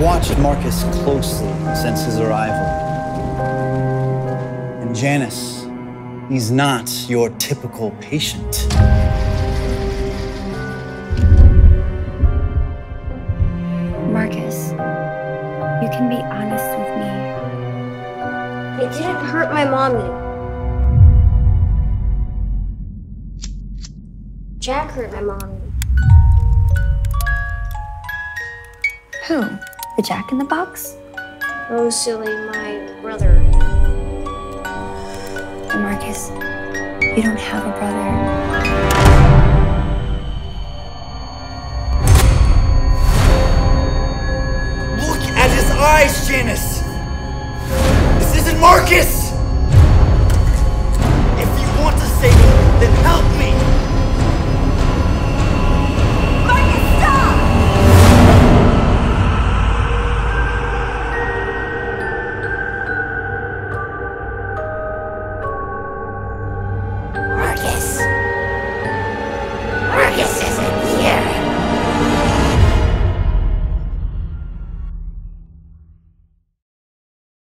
watched Marcus closely since his arrival. And Janice, he's not your typical patient. Marcus, you can be honest with me. It didn't hurt my mommy. Jack hurt my mommy. Who? The Jack in the Box? Oh, silly, my brother. And Marcus, you don't have a brother. Look at his eyes, Janice! This isn't Marcus! If you want to save him, then help